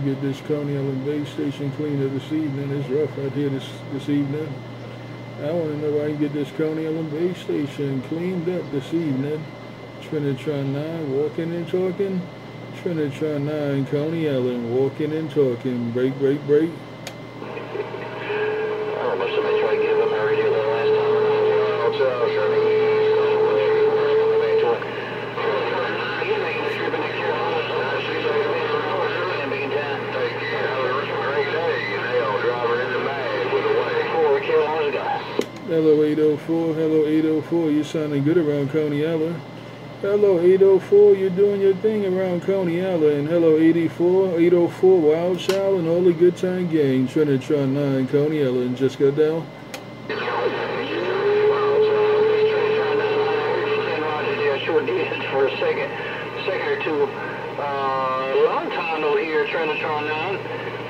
Get this Coney Island base station cleaned up this evening. It's rough out here this, this evening. I want to know if I can get this Coney Island base station cleaned up this evening. Trinitron 9, walking and talking. Trinitron 9, Coney Island, walking and talking. Break, break, break. Oh, must have been trying to give up my radio the last time around. I'll tell you, Sonny. Hello 804, hello 804, you're sounding good around Coney Island. Hello 804, you're doing your thing around Coney Island. Hello 84, 804, Wild Child and all the good time gang. Trinitron 9, Coney Island, just got down. For a second, second or two. Uh, long time here, Trinitron 9.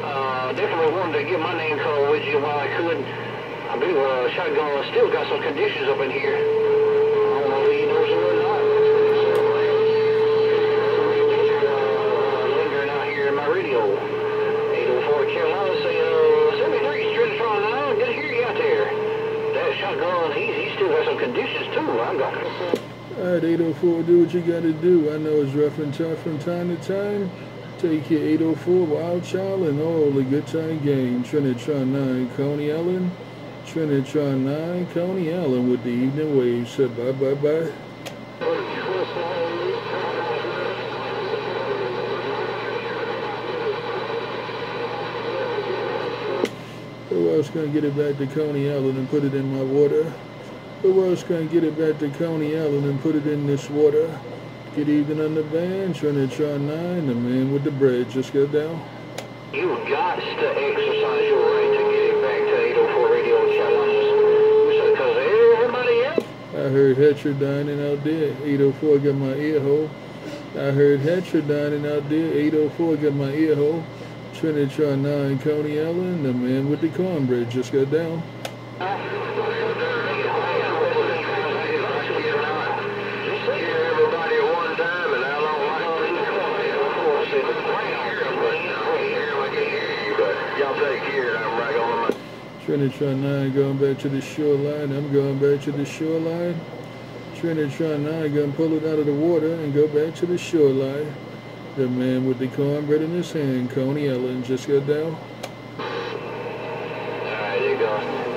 Uh, definitely wanted to get my name called with you while I could. I believe uh, Shotgun still got some conditions up in here. I don't know if he knows or not. Lingering out here in my radio. 804 Carolina say, uh, 73 Trinitron 9, good to hear you out there. That Shotgun, he, he still got some conditions too. I'm going Alright, 804, do what you gotta do. I know it's rough and tough from time to time. Take your 804 Wild Child and all the good time gang. Trinitron 9, Coney Island. Trinitron 9, Coney Island with the evening waves. Said bye bye bye. Who else gonna get it back to Coney Island and put it in my water? Who else gonna get it back to Coney Island and put it in this water? Good evening on the band, Trinitron 9, the man with the bread. Just go down. You've got to exercise your Heard Heterodyning out there. 804 got my ear hole. I heard Heterodyning out there. 804 got my ear hole. Trinitron 9, Coney Island, the man with the cornbread. Just got down. Trinitron 9 going back to the shoreline. I'm going back to the shoreline. Trinitron 9 going to pull it out of the water and go back to the shoreline. The man with the cornbread in his hand, Coney Island, just got down. Alright, you go.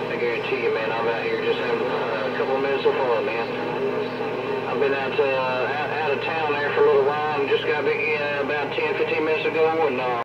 I guarantee you, man, I'm out here just uh, a couple minutes of man. I've been out, uh, out, out of town there for a little while and just got back about 10, 15 minutes ago, and uh,